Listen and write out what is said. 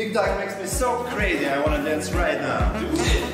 TikTok makes me so crazy, I wanna dance right now. Do it.